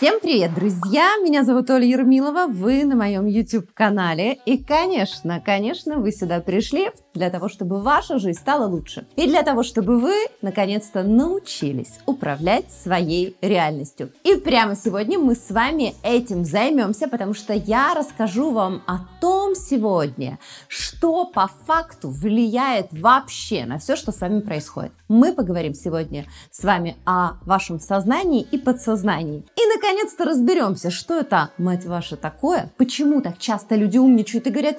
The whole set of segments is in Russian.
Всем привет, друзья! Меня зовут Оля Ермилова, вы на моем YouTube-канале. И, конечно, конечно, вы сюда пришли для того, чтобы ваша жизнь стала лучше. И для того, чтобы вы, наконец-то, научились управлять своей реальностью. И прямо сегодня мы с вами этим займемся, потому что я расскажу вам о том сегодня, что по факту влияет вообще на все, что с вами происходит. Мы поговорим сегодня с вами о вашем сознании и подсознании. И, наконец, наконец-то разберемся, что это, мать ваша, такое, почему так часто люди умничают и говорят,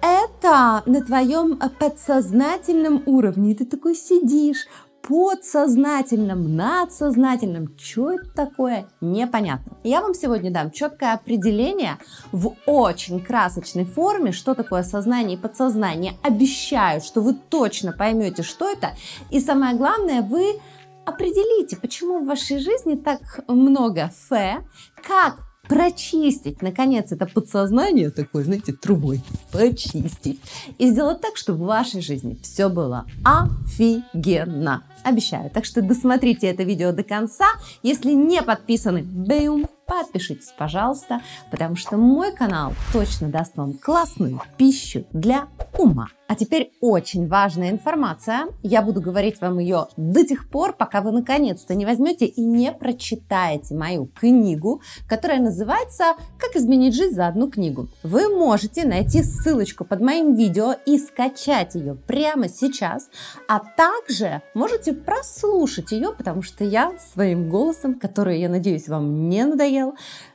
это на твоем подсознательном уровне, и ты такой сидишь, подсознательном, надсознательном. Что это такое? Непонятно. Я вам сегодня дам четкое определение в очень красочной форме, что такое сознание и подсознание. Обещаю, что вы точно поймете, что это. И самое главное, вы Определите, почему в вашей жизни так много фе, как прочистить, наконец, это подсознание такое, знаете, трубой, почистить. И сделать так, чтобы в вашей жизни все было офигенно. Обещаю. Так что досмотрите это видео до конца. Если не подписаны, бэум, подпишитесь, пожалуйста, потому что мой канал точно даст вам классную пищу для ума. А теперь очень важная информация. Я буду говорить вам ее до тех пор, пока вы наконец-то не возьмете и не прочитаете мою книгу, которая называется «Как изменить жизнь за одну книгу». Вы можете найти ссылочку под моим видео и скачать ее прямо сейчас, а также можете прослушать ее, потому что я своим голосом, который, я надеюсь, вам не надоел,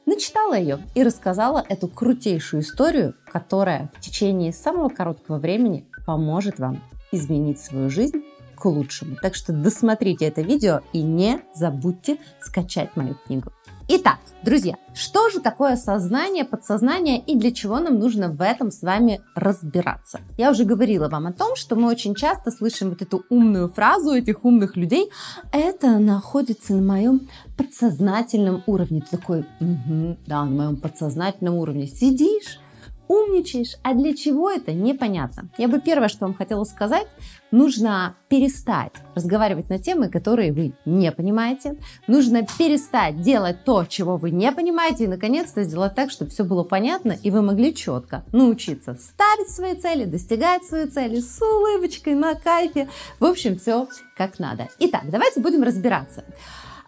начитала ее и рассказала эту крутейшую историю, которая в течение самого короткого времени поможет вам изменить свою жизнь к лучшему. Так что досмотрите это видео и не забудьте скачать мою книгу. Итак, друзья, что же такое сознание, подсознание и для чего нам нужно в этом с вами разбираться? Я уже говорила вам о том, что мы очень часто слышим вот эту умную фразу этих умных людей. Это находится на моем подсознательном уровне. Ты такой, угу, да, на моем подсознательном уровне. Сидишь, умничаешь, а для чего это непонятно. Я бы первое, что вам хотела сказать, нужно перестать разговаривать на темы, которые вы не понимаете. Нужно перестать делать то, чего вы не понимаете, и наконец-то сделать так, чтобы все было понятно, и вы могли четко научиться ставить свои цели, достигать свои цели с улыбочкой, на кайфе. В общем, все как надо. Итак, давайте будем разбираться.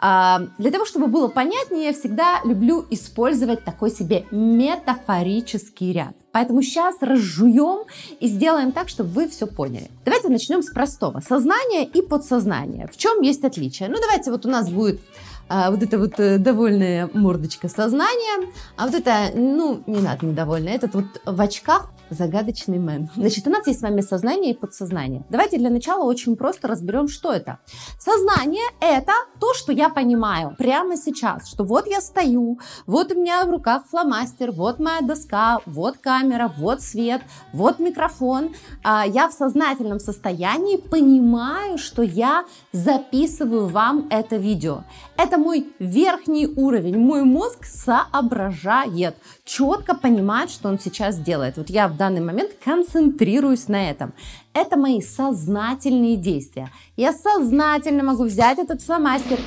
Для того, чтобы было понятнее, я всегда люблю использовать такой себе метафорический ряд. Поэтому сейчас разжуем и сделаем так, чтобы вы все поняли. Давайте начнем с простого. Сознание и подсознание. В чем есть отличие? Ну, давайте вот у нас будет а, вот эта вот э, довольная мордочка сознания, а вот это, ну, не надо недовольная, этот вот в очках загадочный мэн. Значит, у нас есть с вами сознание и подсознание. Давайте для начала очень просто разберем, что это. Сознание – это то, что я понимаю прямо сейчас, что вот я стою, вот у меня в руках фломастер, вот моя доска, вот камера, вот свет, вот микрофон. А, я в сознательном состоянии понимаю, что я записываю вам это видео. Это мой верхний уровень. Мой мозг соображает, четко понимает, что он сейчас делает. Вот я в данный момент концентрируюсь на этом. Это мои сознательные действия. Я сознательно могу взять этот фломастер,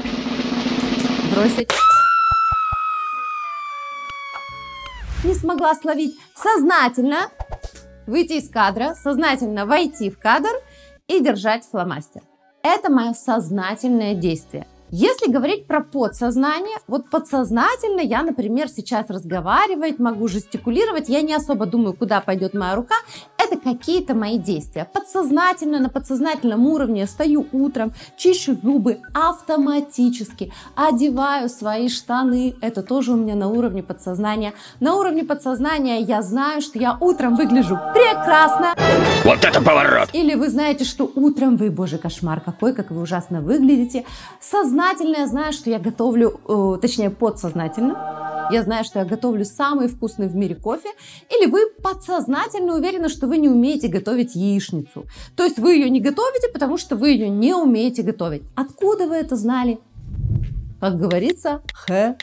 бросить. Не смогла словить сознательно, выйти из кадра, сознательно войти в кадр и держать фломастер. Это мое сознательное действие. Если говорить про подсознание, вот подсознательно я, например, сейчас разговаривать, могу жестикулировать, я не особо думаю, куда пойдет моя рука, это какие-то мои действия. Подсознательно, на подсознательном уровне стою утром, чищу зубы автоматически, одеваю свои штаны, это тоже у меня на уровне подсознания. На уровне подсознания я знаю, что я утром выгляжу прекрасно. Вот это поворот! Или вы знаете, что утром вы, боже, кошмар какой, как вы ужасно выглядите. Сознательно Сознательно я знаю, что я готовлю, э, точнее подсознательно, я знаю, что я готовлю самый вкусный в мире кофе, или вы подсознательно уверены, что вы не умеете готовить яичницу. То есть вы ее не готовите, потому что вы ее не умеете готовить. Откуда вы это знали? Как говорится, хз.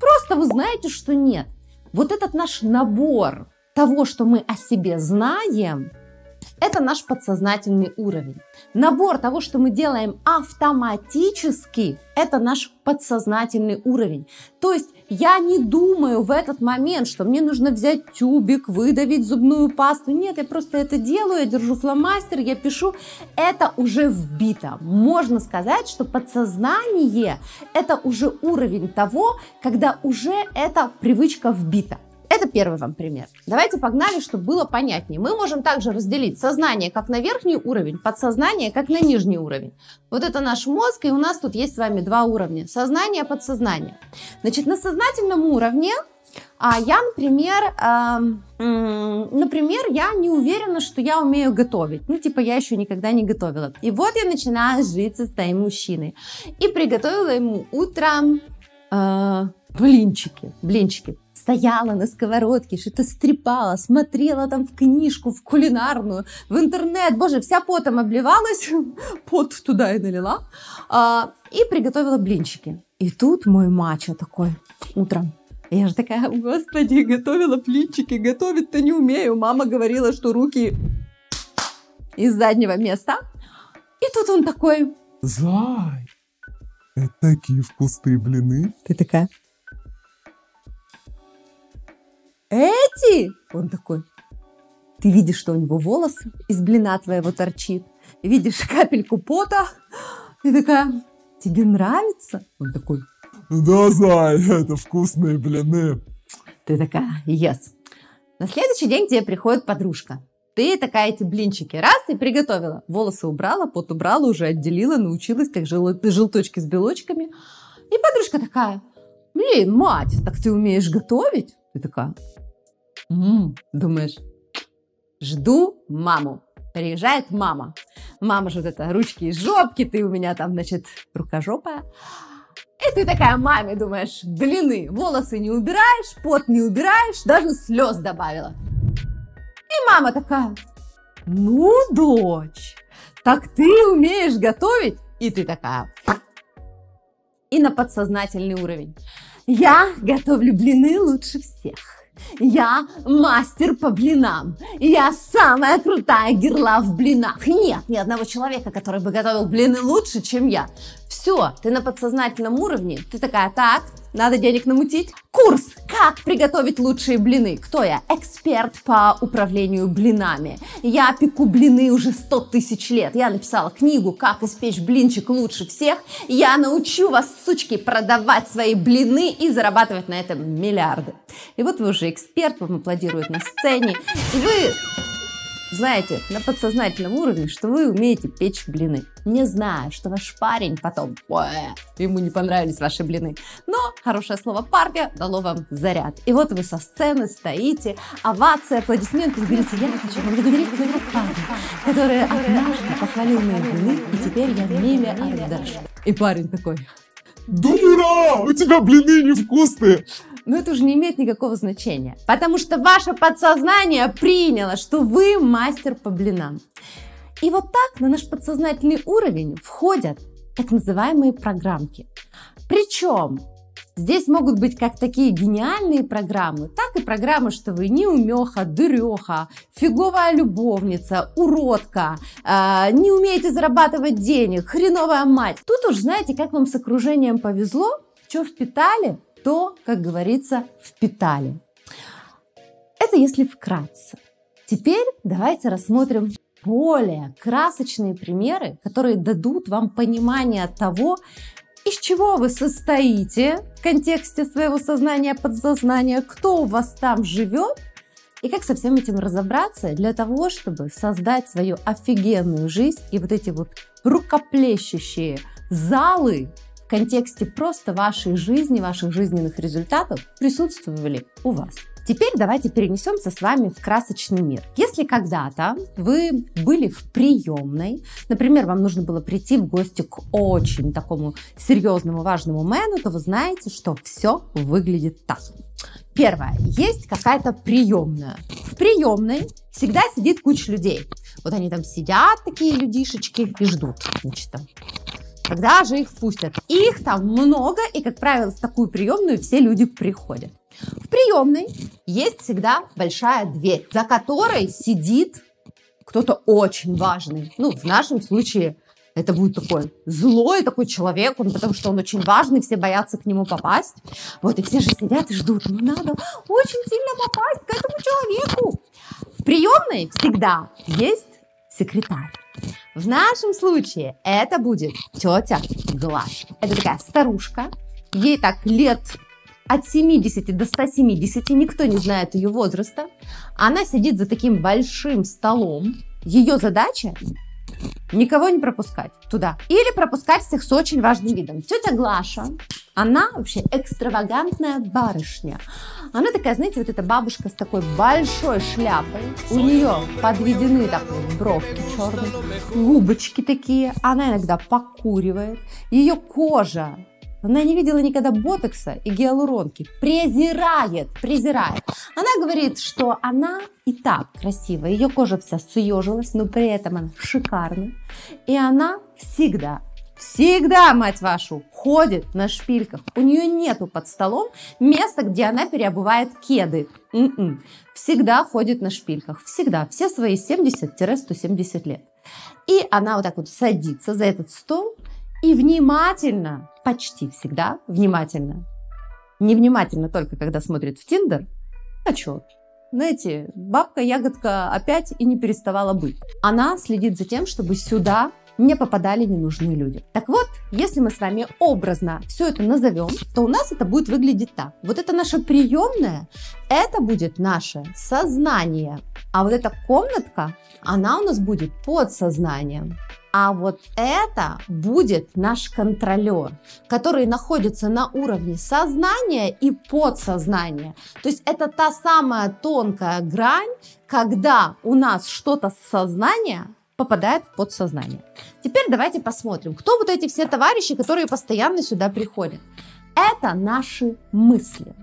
Просто вы знаете, что нет. Вот этот наш набор того, что мы о себе знаем, Это наш подсознательный уровень. Набор того, что мы делаем автоматически, это наш подсознательный уровень. То есть я не думаю в этот момент, что мне нужно взять тюбик, выдавить зубную пасту. Нет, я просто это делаю, я держу фломастер, я пишу. Это уже вбито. Можно сказать, что подсознание – это уже уровень того, когда уже эта привычка вбита. Это первый вам пример. Давайте погнали, чтобы было понятнее. Мы можем также разделить сознание как на верхний уровень, подсознание как на нижний уровень. Вот это наш мозг, и у нас тут есть с вами два уровня. Сознание, подсознание. Значит, на сознательном уровне а я, например, э, например, я не уверена, что я умею готовить. Ну, типа, я еще никогда не готовила. И вот я начинаю жить со своим мужчиной. И приготовила ему утром э, блинчики. Блинчики стояла на сковородке, что-то стрепала, смотрела там в книжку, в кулинарную, в интернет. Боже, вся потом обливалась, пот туда и налила. А, и приготовила блинчики. И тут мой мачо такой утром. Я же такая, господи, готовила блинчики, готовить-то не умею. Мама говорила, что руки из заднего места. И тут он такой... Зай, это такие вкусные блины. Ты такая, эти? Он такой, ты видишь, что у него волосы из блина твоего торчит, видишь капельку пота, и такая, тебе нравится? Он такой, да, Зай, это вкусные блины. Ты такая, yes. На следующий день тебе приходит подружка. Ты такая эти блинчики раз и приготовила. Волосы убрала, пот убрала, уже отделила, научилась, как жел... желточки с белочками. И подружка такая, блин, мать, так ты умеешь готовить? Ты такая, М-м, думаешь, жду маму. Приезжает мама. Мама же вот это, ручки и жопки, ты у меня там, значит, рукожопая. И ты такая маме думаешь, длины, волосы не убираешь, пот не убираешь, даже слез добавила. И мама такая, ну, дочь, так ты умеешь готовить? И ты такая, и на подсознательный уровень. Я готовлю блины лучше всех. Я мастер по блинам. Я самая крутая герла в блинах. Нет ни одного человека, который бы готовил блины лучше, чем я. Все, ты на подсознательном уровне. Ты такая, так, надо денег намутить. Курс «Как приготовить лучшие блины». Кто я? Эксперт по управлению блинами. Я пеку блины уже 100 тысяч лет. Я написала книгу «Как испечь блинчик лучше всех». Я научу вас, сучки, продавать свои блины и зарабатывать на этом миллиарды. И вот вы уже эксперт, вам аплодируют на сцене. И вы знаете на подсознательном уровне, что вы умеете печь блины. Не знаю, что ваш парень потом, ему не понравились ваши блины. Но хорошее слово парня дало вам заряд. И вот вы со сцены стоите, овация, аплодисменты, и говорите, я хочу поблагодарить своего парня, который однажды похвалил мои блины, и теперь я миллиардерша. И парень такой, Дура! У тебя блины невкусные! Но это уже не имеет никакого значения, потому что ваше подсознание приняло, что вы мастер по блинам. И вот так на наш подсознательный уровень входят так называемые программки. Причем здесь могут быть как такие гениальные программы, так и программы, что вы неумеха, дуреха, фиговая любовница, уродка, э, не умеете зарабатывать денег, хреновая мать. Тут уж знаете, как вам с окружением повезло, что впитали, то, как говорится, впитали. Это если вкратце. Теперь давайте рассмотрим более красочные примеры, которые дадут вам понимание того, из чего вы состоите в контексте своего сознания, подсознания, кто у вас там живет, и как со всем этим разобраться для того, чтобы создать свою офигенную жизнь и вот эти вот рукоплещущие залы в контексте просто вашей жизни, ваших жизненных результатов присутствовали у вас. Теперь давайте перенесемся с вами в красочный мир. Если когда-то вы были в приемной, например, вам нужно было прийти в гости к очень такому серьезному, важному мену, то вы знаете, что все выглядит так. Первое. Есть какая-то приемная. В приемной всегда сидит куча людей. Вот они там сидят, такие людишечки, и ждут. Значит, там когда же их пустят? Их там много, и, как правило, в такую приемную все люди приходят. В приемной есть всегда большая дверь, за которой сидит кто-то очень важный. Ну, в нашем случае это будет такой злой такой человек, он, потому что он очень важный, все боятся к нему попасть. Вот, и все же сидят и ждут, ну надо очень сильно попасть к этому человеку. В приемной всегда есть секретарь. В нашем случае это будет тетя Глаша. Это такая старушка, ей так лет от 70 до 170, никто не знает ее возраста. Она сидит за таким большим столом. Ее задача никого не пропускать туда. Или пропускать всех с очень важным видом. Тетя Глаша, она вообще экстравагантная барышня. Она такая, знаете, вот эта бабушка с такой большой шляпой. У нее подведены так вот бровки черные, губочки такие. Она иногда покуривает. Ее кожа она не видела никогда ботокса и гиалуронки. Презирает, презирает. Она говорит, что она и так красивая. Ее кожа вся съежилась, но при этом она шикарна. И она всегда, всегда, мать вашу, ходит на шпильках. У нее нету под столом места, где она переобувает кеды. М-м. Всегда ходит на шпильках. Всегда. Все свои 70-170 лет. И она вот так вот садится за этот стол и внимательно почти всегда внимательно. Невнимательно только, когда смотрит в Тиндер. А чё? Знаете, бабка-ягодка опять и не переставала быть. Она следит за тем, чтобы сюда не попадали ненужные люди. Так вот, если мы с вами образно все это назовем, то у нас это будет выглядеть так. Вот это наша приемная, это будет наше сознание. А вот эта комнатка, она у нас будет под сознанием. А вот это будет наш контролер, который находится на уровне сознания и подсознания. То есть это та самая тонкая грань, когда у нас что-то с сознания попадает в подсознание. Теперь давайте посмотрим, кто вот эти все товарищи, которые постоянно сюда приходят. Это наши мысли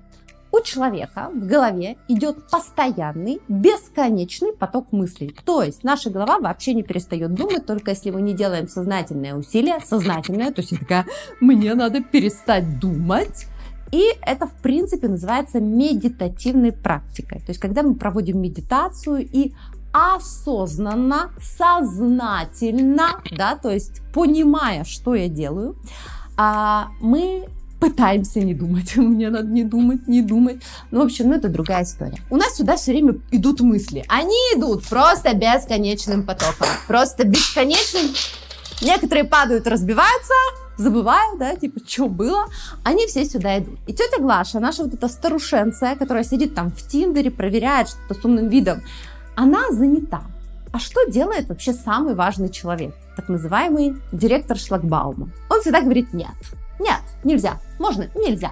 у человека в голове идет постоянный, бесконечный поток мыслей. То есть наша голова вообще не перестает думать, только если мы не делаем сознательное усилие, сознательное, то есть я такая, мне надо перестать думать, и это, в принципе, называется медитативной практикой. То есть, когда мы проводим медитацию и осознанно, сознательно, да, то есть понимая, что я делаю, а, мы пытаемся не думать. Мне надо не думать, не думать. Ну, в общем, ну, это другая история. У нас сюда все время идут мысли. Они идут просто бесконечным потоком. Просто бесконечным. Некоторые падают, разбиваются, забывают, да, типа, что было, они все сюда идут. И тетя Глаша, наша вот эта старушенция, которая сидит там в Тиндере, проверяет что-то с умным видом, она занята. А что делает вообще самый важный человек? Так называемый директор шлагбаума. Он всегда говорит «нет». Нет, нельзя. Можно? Нельзя.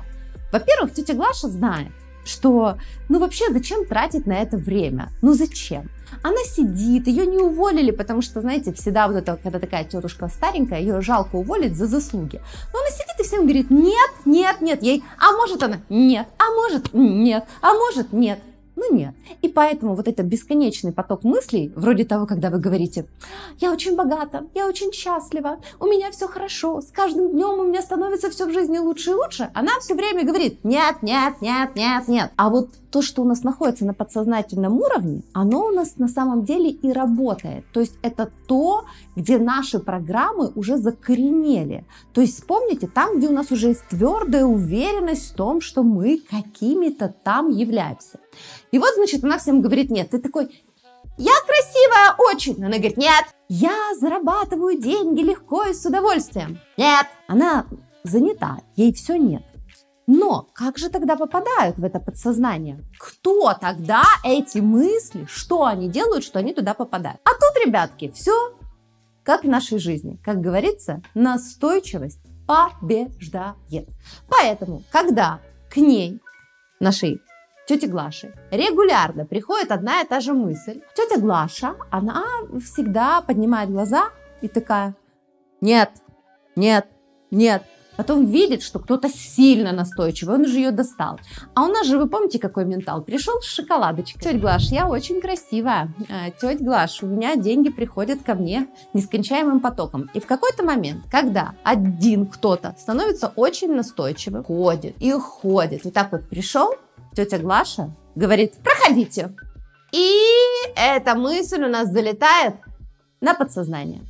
Во-первых, тетя Глаша знает, что ну вообще зачем тратить на это время? Ну зачем? Она сидит, ее не уволили, потому что, знаете, всегда вот это, когда такая тетушка старенькая, ее жалко уволить за заслуги. Но она сидит и всем говорит, нет, нет, нет, ей, а может она, нет, а может, нет, а может, нет. Ну нет. И поэтому вот этот бесконечный поток мыслей, вроде того, когда вы говорите, я очень богата, я очень счастлива, у меня все хорошо, с каждым днем у меня становится все в жизни лучше и лучше, она все время говорит, нет, нет, нет, нет, нет. А вот то, что у нас находится на подсознательном уровне, оно у нас на самом деле и работает. То есть это то, где наши программы уже закоренели. То есть вспомните, там, где у нас уже есть твердая уверенность в том, что мы какими-то там являемся. И вот, значит, она всем говорит, нет, ты такой, я красивая очень. Она говорит, нет, я зарабатываю деньги легко и с удовольствием. Нет, она занята, ей все нет. Но как же тогда попадают в это подсознание? Кто тогда эти мысли, что они делают, что они туда попадают? А тут, ребятки, все как в нашей жизни. Как говорится, настойчивость побеждает. Поэтому, когда к ней, нашей тете Глаши, регулярно приходит одна и та же мысль, тетя Глаша, она всегда поднимает глаза и такая, нет, нет, нет, Потом видит, что кто-то сильно настойчивый, он уже ее достал. А у нас же, вы помните, какой ментал? Пришел с шоколадочкой. Тетя Глаш, я очень красивая. «Э, Тетя Глаш, у меня деньги приходят ко мне нескончаемым потоком. И в какой-то момент, когда один кто-то становится очень настойчивым, ходит и ходит, вот так вот пришел, тетя Глаша говорит, проходите. И эта мысль у нас залетает на подсознание.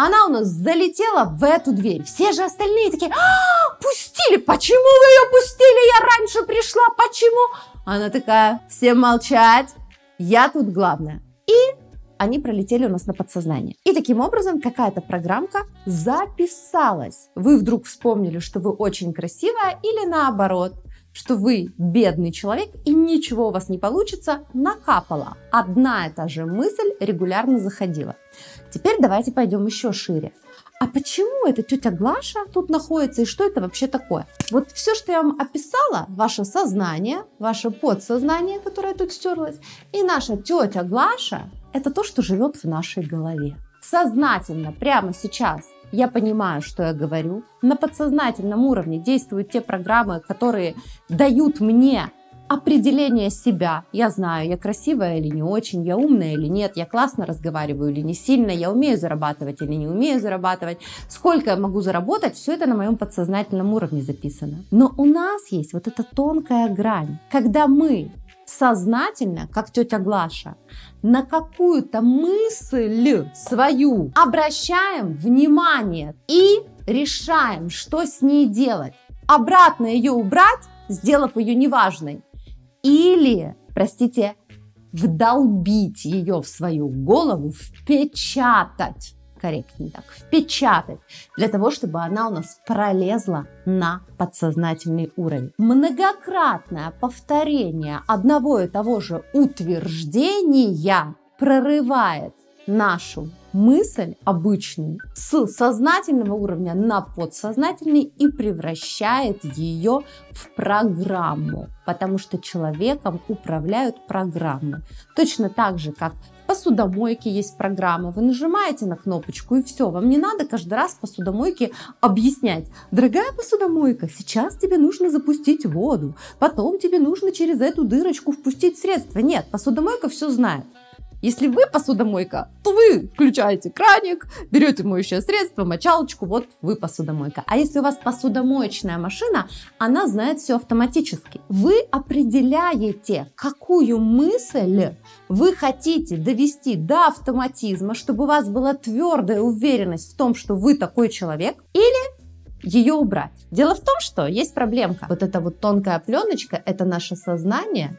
Она у нас залетела в эту дверь. Все же остальные такие, а, пустили, почему вы ее пустили? Я раньше пришла, почему? Она такая, всем молчать, я тут главная. И они пролетели у нас на подсознание. И таким образом какая-то программка записалась. Вы вдруг вспомнили, что вы очень красивая или наоборот, что вы бедный человек и ничего у вас не получится, накапала. Одна и та же мысль регулярно заходила. Теперь давайте пойдем еще шире. А почему эта тетя Глаша тут находится и что это вообще такое? Вот все, что я вам описала, ваше сознание, ваше подсознание, которое тут стерлось, и наша тетя Глаша, это то, что живет в нашей голове. Сознательно, прямо сейчас я понимаю, что я говорю. На подсознательном уровне действуют те программы, которые дают мне определение себя. Я знаю, я красивая или не очень, я умная или нет, я классно разговариваю или не сильно, я умею зарабатывать или не умею зарабатывать, сколько я могу заработать, все это на моем подсознательном уровне записано. Но у нас есть вот эта тонкая грань, когда мы сознательно, как тетя Глаша, на какую-то мысль свою обращаем внимание и решаем, что с ней делать. Обратно ее убрать, сделав ее неважной. Или, простите, вдолбить ее в свою голову, впечатать корректнее так, впечатать, для того, чтобы она у нас пролезла на подсознательный уровень. Многократное повторение одного и того же утверждения прорывает нашу мысль обычную с сознательного уровня на подсознательный и превращает ее в программу, потому что человеком управляют программы. Точно так же, как в посудомойке есть программа, вы нажимаете на кнопочку и все, вам не надо каждый раз посудомойке объяснять, дорогая посудомойка, сейчас тебе нужно запустить воду, потом тебе нужно через эту дырочку впустить средства. Нет, посудомойка все знает. Если вы посудомойка, то вы включаете краник, берете моющее средство, мочалочку, вот вы посудомойка. А если у вас посудомоечная машина, она знает все автоматически. Вы определяете, какую мысль вы хотите довести до автоматизма, чтобы у вас была твердая уверенность в том, что вы такой человек, или ее убрать. Дело в том, что есть проблемка. Вот эта вот тонкая пленочка – это наше сознание,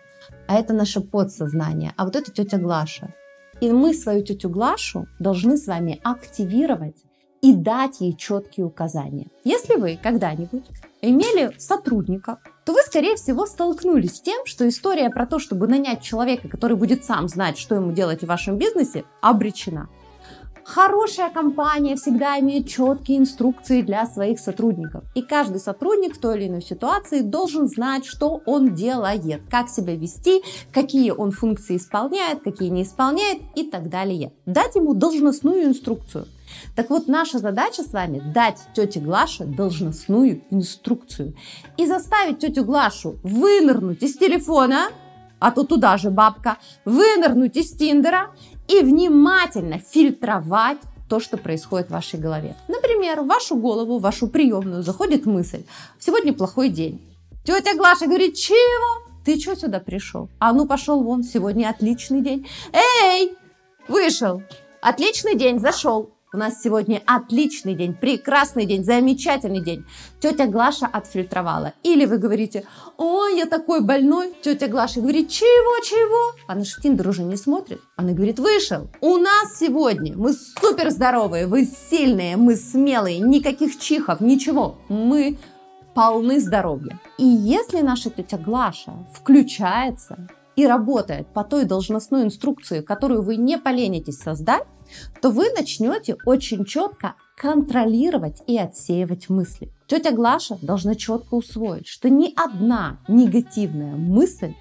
а это наше подсознание, а вот это тетя Глаша. И мы свою тетю Глашу должны с вами активировать и дать ей четкие указания. Если вы когда-нибудь имели сотрудников, то вы, скорее всего, столкнулись с тем, что история про то, чтобы нанять человека, который будет сам знать, что ему делать в вашем бизнесе, обречена. Хорошая компания всегда имеет четкие инструкции для своих сотрудников. И каждый сотрудник в той или иной ситуации должен знать, что он делает, как себя вести, какие он функции исполняет, какие не исполняет и так далее. Дать ему должностную инструкцию. Так вот, наша задача с вами дать тете Глаше должностную инструкцию и заставить тетю Глашу вынырнуть из телефона, а то туда же бабка, вынырнуть из Тиндера и внимательно фильтровать то, что происходит в вашей голове. Например, в вашу голову, в вашу приемную заходит мысль «Сегодня плохой день». Тетя Глаша говорит «Чего? Ты что сюда пришел? А ну пошел вон, сегодня отличный день». «Эй, вышел! Отличный день, зашел!» У нас сегодня отличный день, прекрасный день, замечательный день. Тетя Глаша отфильтровала. Или вы говорите, ой, я такой больной. Тетя Глаша говорит, чего, чего? Она же Тиндер уже не смотрит. Она говорит, вышел. У нас сегодня мы супер здоровые, вы сильные, мы смелые, никаких чихов, ничего. Мы полны здоровья. И если наша тетя Глаша включается и работает по той должностной инструкции, которую вы не поленитесь создать, то вы начнете очень четко контролировать и отсеивать мысли. Тетя Глаша должна четко усвоить, что ни одна негативная мысль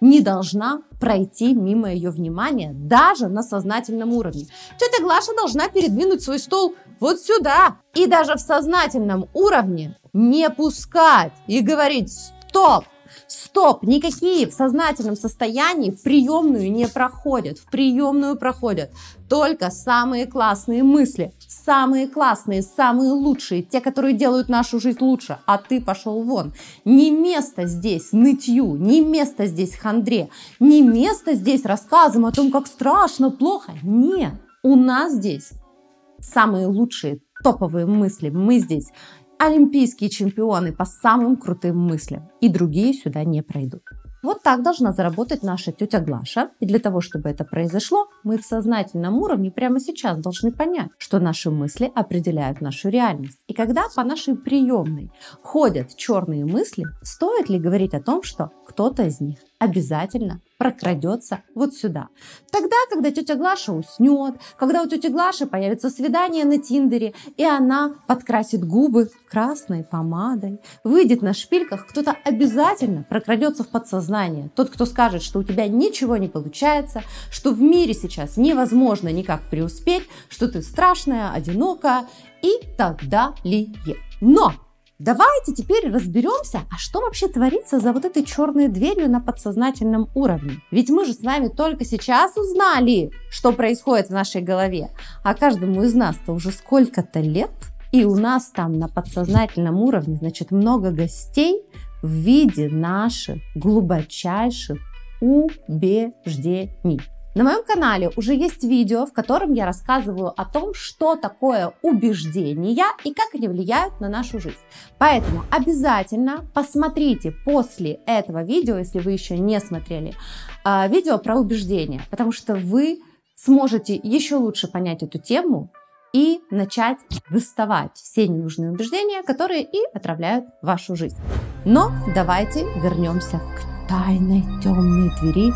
не должна пройти мимо ее внимания, даже на сознательном уровне. Тетя Глаша должна передвинуть свой стол вот сюда и даже в сознательном уровне не пускать и говорить «Стоп! Стоп! Никакие в сознательном состоянии в приемную не проходят. В приемную проходят только самые классные мысли. Самые классные, самые лучшие. Те, которые делают нашу жизнь лучше. А ты пошел вон. Не место здесь нытью, не место здесь хандре, не место здесь рассказам о том, как страшно, плохо. Нет. У нас здесь самые лучшие топовые мысли. Мы здесь олимпийские чемпионы по самым крутым мыслям. И другие сюда не пройдут. Вот так должна заработать наша тетя Глаша. И для того, чтобы это произошло, мы в сознательном уровне прямо сейчас должны понять, что наши мысли определяют нашу реальность. И когда по нашей приемной ходят черные мысли, стоит ли говорить о том, что кто-то из них обязательно прокрадется вот сюда. Тогда, когда тетя Глаша уснет, когда у тети Глаши появится свидание на Тиндере, и она подкрасит губы красной помадой, выйдет на шпильках, кто-то обязательно прокрадется в подсознание. Тот, кто скажет, что у тебя ничего не получается, что в мире сейчас невозможно никак преуспеть, что ты страшная, одинокая и так далее. Но Давайте теперь разберемся, а что вообще творится за вот этой черной дверью на подсознательном уровне. Ведь мы же с вами только сейчас узнали, что происходит в нашей голове. А каждому из нас-то уже сколько-то лет, и у нас там на подсознательном уровне, значит, много гостей в виде наших глубочайших убеждений. На моем канале уже есть видео, в котором я рассказываю о том, что такое убеждения и как они влияют на нашу жизнь. Поэтому обязательно посмотрите после этого видео, если вы еще не смотрели, а, видео про убеждения, потому что вы сможете еще лучше понять эту тему и начать доставать все ненужные убеждения, которые и отравляют вашу жизнь. Но давайте вернемся к тайной темной двери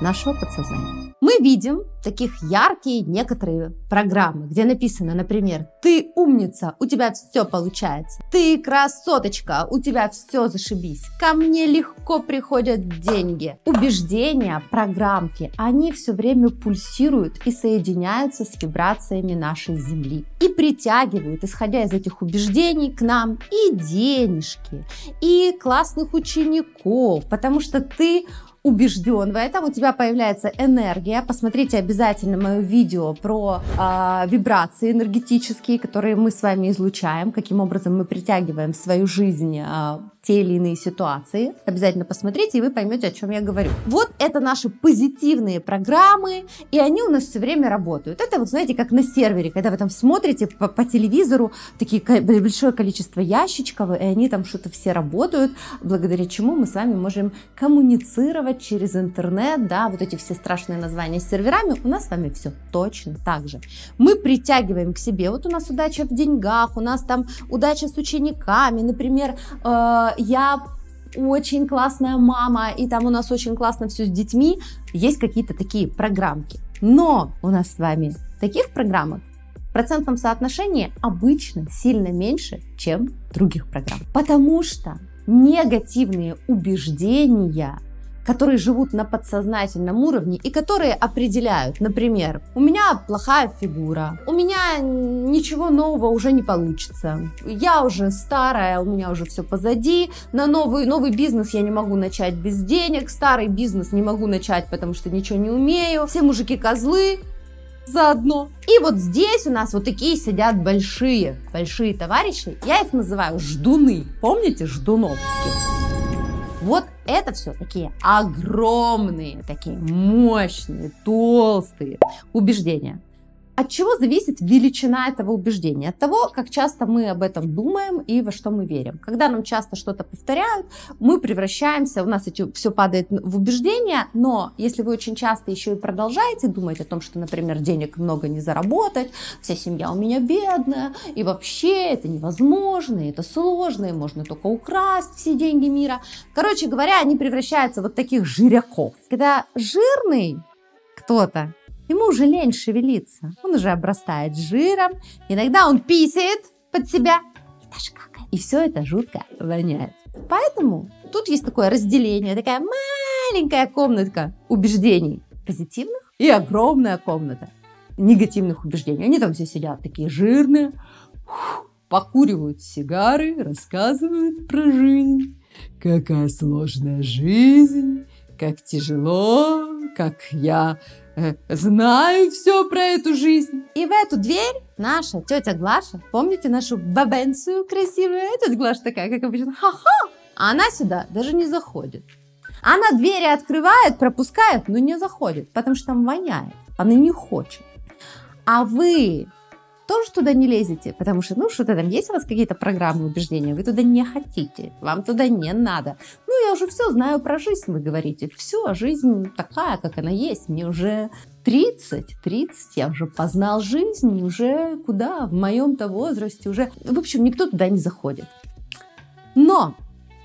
нашего подсознания. Мы видим таких яркие некоторые программы, где написано, например, «Ты умница, у тебя все получается», «Ты красоточка, у тебя все зашибись», «Ко мне легко приходят деньги». Убеждения, программки, они все время пульсируют и соединяются с вибрациями нашей Земли. И притягивают, исходя из этих убеждений, к нам и денежки, и классных учеников, потому что ты убежден в этом, у тебя появляется энергия. Посмотрите обязательно мое видео про э, вибрации энергетические, которые мы с вами излучаем, каким образом мы притягиваем в свою жизнь э, те или иные ситуации. Обязательно посмотрите, и вы поймете, о чем я говорю. Вот это наши позитивные программы, и они у нас все время работают. Это вот, знаете, как на сервере, когда вы там смотрите по, по телевизору, такие большое количество ящичков, и они там что-то все работают, благодаря чему мы с вами можем коммуницировать через интернет, да, вот эти все страшные названия с серверами, у нас с вами все точно так же. Мы притягиваем к себе, вот у нас удача в деньгах, у нас там удача с учениками, например, э, я очень классная мама, и там у нас очень классно все с детьми, есть какие-то такие программки. Но у нас с вами таких программок в процентном соотношении обычно сильно меньше, чем других программ. Потому что негативные убеждения которые живут на подсознательном уровне и которые определяют, например, у меня плохая фигура, у меня ничего нового уже не получится, я уже старая, у меня уже все позади, на новый, новый бизнес я не могу начать без денег, старый бизнес не могу начать, потому что ничего не умею, все мужики козлы, заодно. И вот здесь у нас вот такие сидят большие, большие товарищи. Я их называю ждуны. Помните ждунов? Вот это все такие огромные, такие мощные, толстые убеждения. От чего зависит величина этого убеждения? От того, как часто мы об этом думаем и во что мы верим. Когда нам часто что-то повторяют, мы превращаемся, у нас эти, все падает в убеждения, но если вы очень часто еще и продолжаете думать о том, что, например, денег много не заработать, вся семья у меня бедная, и вообще это невозможно, это сложно, и можно только украсть все деньги мира. Короче говоря, они превращаются в вот таких жиряков. Когда жирный кто-то Ему уже лень шевелиться. Он уже обрастает жиром. Иногда он писает под себя и даже какает. И все это жутко воняет. Поэтому тут есть такое разделение, такая маленькая комнатка убеждений позитивных и огромная комната негативных убеждений. Они там все сидят такие жирные, покуривают сигары, рассказывают про жизнь какая сложная жизнь, как тяжело, как я знаю все про эту жизнь. И в эту дверь наша тетя Глаша, помните нашу бабенцию красивую? Тетя Глаша такая, как обычно, ха-ха, а она сюда даже не заходит. Она двери открывает, пропускает, но не заходит, потому что там воняет. Она не хочет. А вы тоже туда не лезете, потому что, ну, что-то там есть у вас какие-то программы убеждения, вы туда не хотите, вам туда не надо. Ну, я уже все знаю про жизнь, вы говорите. Все, жизнь такая, как она есть. Мне уже 30, 30, я уже познал жизнь, уже куда, в моем-то возрасте уже... В общем, никто туда не заходит. Но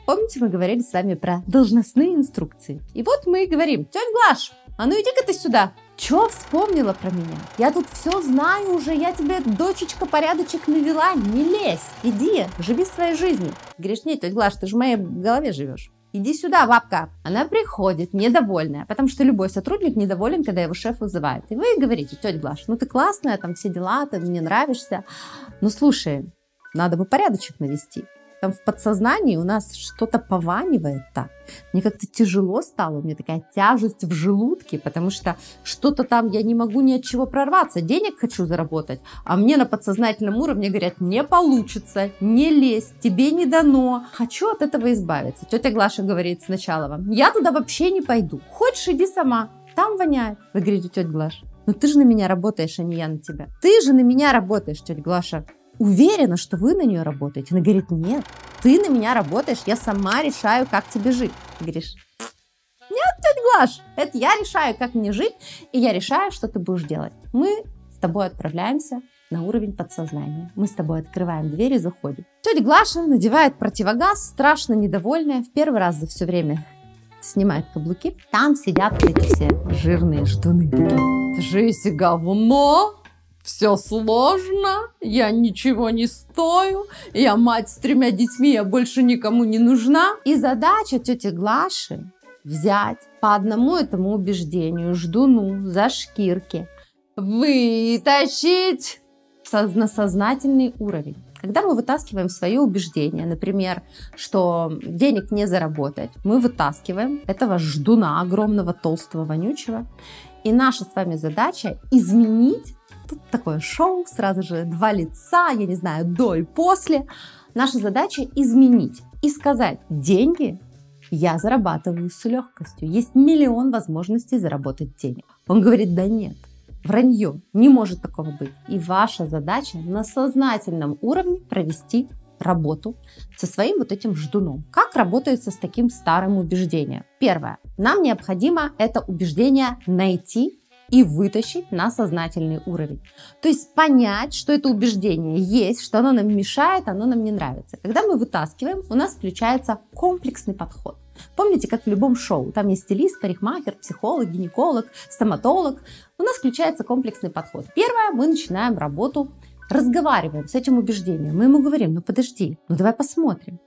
Помните, мы говорили с вами про должностные инструкции? И вот мы и говорим, тетя Глаш, а ну иди-ка ты сюда. Че вспомнила про меня? Я тут все знаю уже, я тебе, дочечка, порядочек навела. Не лезь, иди, живи своей жизнью. Говоришь, тетя Глаш, ты же в моей голове живешь. Иди сюда, бабка. Она приходит, недовольная, потому что любой сотрудник недоволен, когда его шеф вызывает. И вы говорите, тетя Глаш, ну ты классная, там все дела, ты мне нравишься. Ну слушай, надо бы порядочек навести там в подсознании у нас что-то пованивает так. Мне как-то тяжело стало, у меня такая тяжесть в желудке, потому что что-то там я не могу ни от чего прорваться. Денег хочу заработать, а мне на подсознательном уровне говорят, не получится, не лезь, тебе не дано. Хочу от этого избавиться. Тетя Глаша говорит сначала вам, я туда вообще не пойду. Хочешь, иди сама, там воняет. Вы говорите, тетя Глаша, ну ты же на меня работаешь, а не я на тебя. Ты же на меня работаешь, тетя Глаша уверена, что вы на нее работаете. Она говорит, нет, ты на меня работаешь, я сама решаю, как тебе жить. Ты говоришь, нет, тетя Глаш, это я решаю, как мне жить, и я решаю, что ты будешь делать. Мы с тобой отправляемся на уровень подсознания. Мы с тобой открываем дверь и заходим. Тетя Глаша надевает противогаз, страшно недовольная, в первый раз за все время снимает каблуки. Там сидят эти все жирные ждуны. Жизнь говно, все сложно, я ничего не стою, я мать с тремя детьми, я больше никому не нужна. И задача тети Глаши взять по одному этому убеждению ждуну за шкирки, вытащить на сознательный уровень. Когда мы вытаскиваем свои убеждения, например, что денег не заработать, мы вытаскиваем этого ждуна огромного, толстого, вонючего. И наша с вами задача изменить Тут такое шоу, сразу же два лица, я не знаю, до и после. Наша задача изменить и сказать, деньги я зарабатываю с легкостью. Есть миллион возможностей заработать денег. Он говорит, да нет, вранье, не может такого быть. И ваша задача на сознательном уровне провести работу со своим вот этим ждуном. Как работается с таким старым убеждением? Первое. Нам необходимо это убеждение найти и вытащить на сознательный уровень. То есть понять, что это убеждение есть, что оно нам мешает, оно нам не нравится. Когда мы вытаскиваем, у нас включается комплексный подход. Помните, как в любом шоу, там есть стилист, парикмахер, психолог, гинеколог, стоматолог. У нас включается комплексный подход. Первое, мы начинаем работу, разговариваем с этим убеждением. Мы ему говорим, ну подожди, ну давай посмотрим.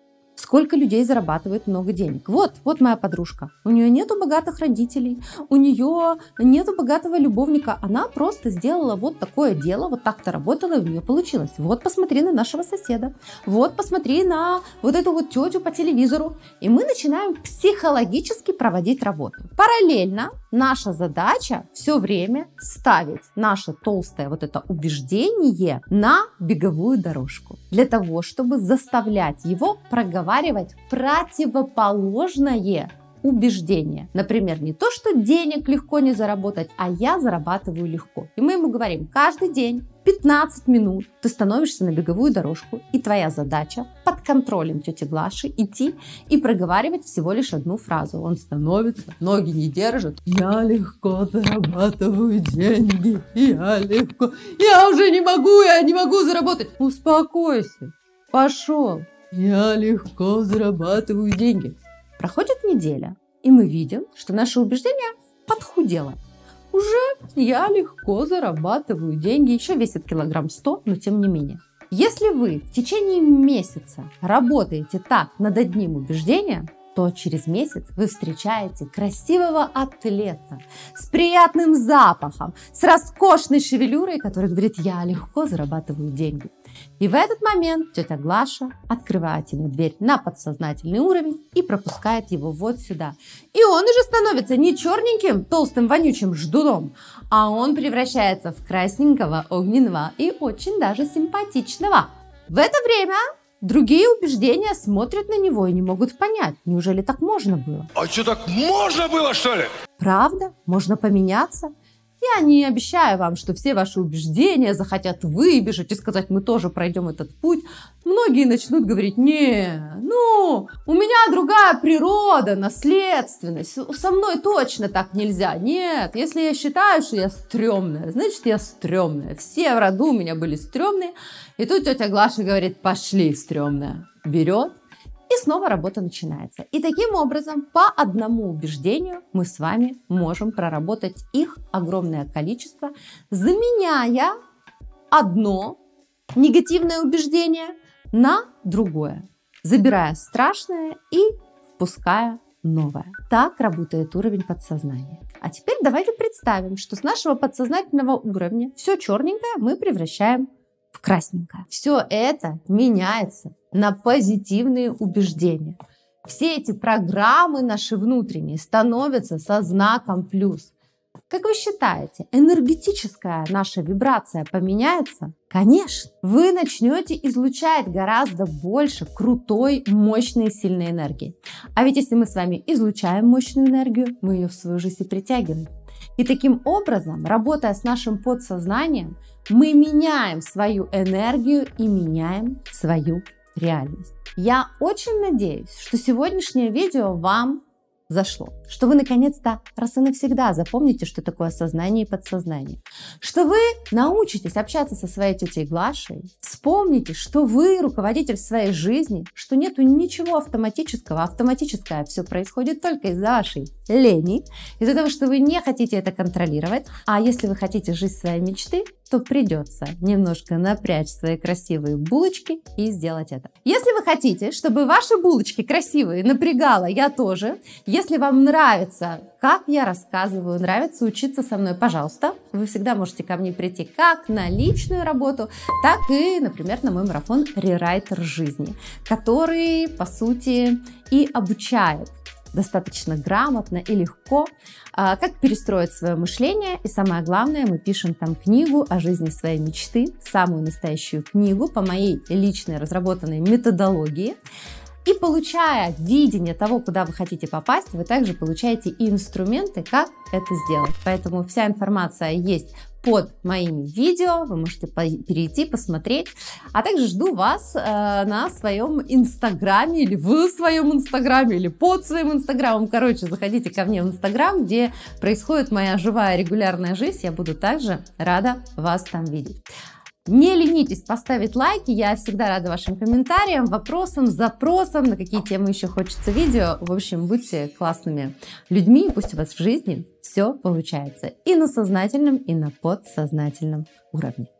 Сколько людей зарабатывает много денег? Вот, вот моя подружка. У нее нету богатых родителей, у нее нету богатого любовника. Она просто сделала вот такое дело, вот так-то работала, и у нее получилось. Вот посмотри на нашего соседа. Вот посмотри на вот эту вот тетю по телевизору. И мы начинаем психологически проводить работу. Параллельно наша задача все время ставить наше толстое вот это убеждение на беговую дорожку. Для того, чтобы заставлять его проговаривать проговаривать противоположное убеждение. Например, не то, что денег легко не заработать, а я зарабатываю легко. И мы ему говорим, каждый день 15 минут ты становишься на беговую дорожку, и твоя задача под контролем тети Глаши идти и проговаривать всего лишь одну фразу. Он становится, ноги не держит. Я легко зарабатываю деньги, я легко. Я уже не могу, я не могу заработать. Успокойся, пошел. Я легко зарабатываю деньги. Проходит неделя, и мы видим, что наше убеждение подхудело. Уже я легко зарабатываю деньги, еще весит килограмм 100, но тем не менее. Если вы в течение месяца работаете так над одним убеждением, то через месяц вы встречаете красивого атлета с приятным запахом, с роскошной шевелюрой, который говорит, я легко зарабатываю деньги. И в этот момент тетя Глаша открывает ему дверь на подсознательный уровень и пропускает его вот сюда. И он уже становится не черненьким, толстым, вонючим ждуном, а он превращается в красненького, огненного и очень даже симпатичного. В это время Другие убеждения смотрят на него и не могут понять, неужели так можно было. А что, так можно было, что ли? Правда? Можно поменяться? Я не обещаю вам, что все ваши убеждения захотят выбежать и сказать, мы тоже пройдем этот путь. Многие начнут говорить, не, ну, у меня другая природа, наследственность, со мной точно так нельзя. Нет, если я считаю, что я стрёмная, значит, я стрёмная. Все в роду у меня были стрёмные. И тут тетя Глаша говорит, пошли, стрёмная. Берет и снова работа начинается. И таким образом, по одному убеждению мы с вами можем проработать их огромное количество, заменяя одно негативное убеждение на другое, забирая страшное и впуская новое. Так работает уровень подсознания. А теперь давайте представим, что с нашего подсознательного уровня все черненькое мы превращаем красненькое. Все это меняется на позитивные убеждения. Все эти программы наши внутренние становятся со знаком плюс. Как вы считаете, энергетическая наша вибрация поменяется? Конечно, вы начнете излучать гораздо больше крутой, мощной, сильной энергии. А ведь если мы с вами излучаем мощную энергию, мы ее в свою жизнь и притягиваем. И таким образом, работая с нашим подсознанием, мы меняем свою энергию и меняем свою реальность. Я очень надеюсь, что сегодняшнее видео вам зашло, что вы наконец-то раз и навсегда запомните, что такое сознание и подсознание, что вы научитесь общаться со своей тетей Глашей, вспомните, что вы руководитель своей жизни, что нету ничего автоматического, автоматическое все происходит только из-за вашей лени, из-за того, что вы не хотите это контролировать, а если вы хотите жить своей мечты, то придется немножко напрячь свои красивые булочки и сделать это. Если вы хотите, чтобы ваши булочки красивые напрягала я тоже, если вам нравится, как я рассказываю, нравится учиться со мной, пожалуйста, вы всегда можете ко мне прийти как на личную работу, так и, например, на мой марафон «Рерайтер жизни», который, по сути, и обучает достаточно грамотно и легко, а, как перестроить свое мышление. И самое главное, мы пишем там книгу о жизни своей мечты, самую настоящую книгу по моей личной разработанной методологии. И получая видение того, куда вы хотите попасть, вы также получаете и инструменты, как это сделать. Поэтому вся информация есть под моими видео, вы можете перейти, посмотреть. А также жду вас э, на своем инстаграме или в своем инстаграме или под своим инстаграмом. Короче, заходите ко мне в инстаграм, где происходит моя живая регулярная жизнь. Я буду также рада вас там видеть. Не ленитесь поставить лайки, я всегда рада вашим комментариям, вопросам, запросам, на какие темы еще хочется видео. В общем, будьте классными людьми, пусть у вас в жизни все получается и на сознательном, и на подсознательном уровне.